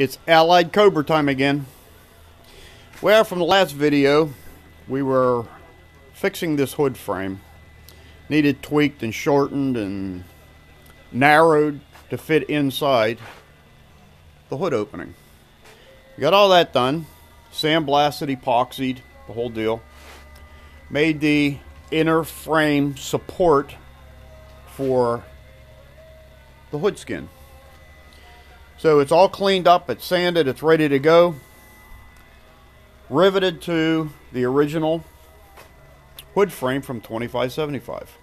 It's Allied Cobra time again. Well, from the last video, we were fixing this hood frame. Needed tweaked and shortened and narrowed to fit inside the hood opening. We got all that done. Sandblasted, epoxied, the whole deal. Made the inner frame support for the hood skin. So it's all cleaned up, it's sanded, it's ready to go. Riveted to the original hood frame from 2575.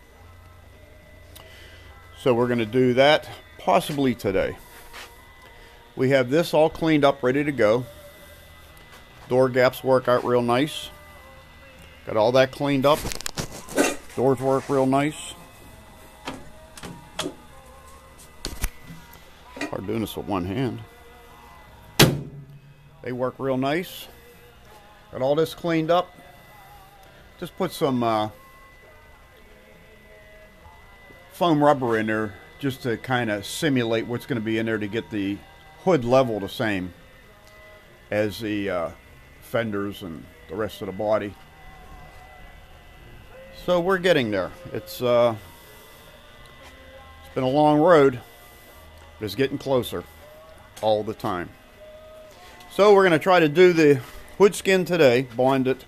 So we're going to do that possibly today. We have this all cleaned up, ready to go. Door gaps work out real nice. Got all that cleaned up. Doors work real nice. Doing this with one hand. They work real nice. Got all this cleaned up. Just put some uh, foam rubber in there just to kind of simulate what's going to be in there to get the hood level the same as the uh, fenders and the rest of the body. So we're getting there. It's uh, it's been a long road, but it's getting closer all the time. So we're going to try to do the hood skin today, bind it,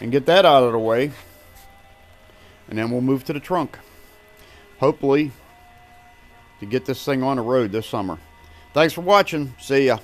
and get that out of the way. And then we'll move to the trunk. Hopefully to get this thing on the road this summer. Thanks for watching. See ya.